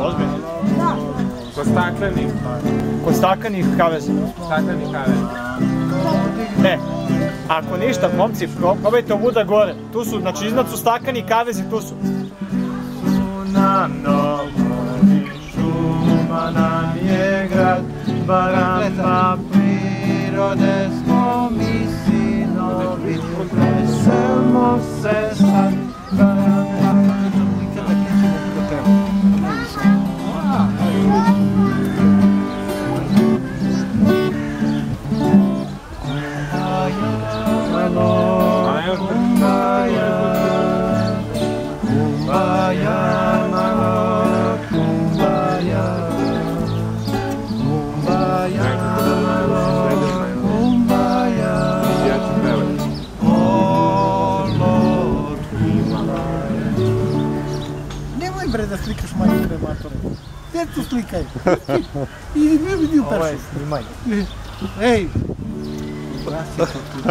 Ozbiljno. Kod staklenih, Kod staklenih kaveza. staklenih kave. E, ako ništa, momci, pro- probajte ovuda gore. Tu su, znači iznad su stakleni kavezi, tu su. Na novom šuma nam je grad, barama prirode smo mi sinovi, veselmo se A evo Kumbaya, malo, kumbaya, kumbaya, kumbaya, oh Lord, kumbaya. Nemoj bre da slikaš majke matore. Gdje tu slikaj? I ne vidi u Ovo je peršu. snimanje. Ej! Rasi to tu.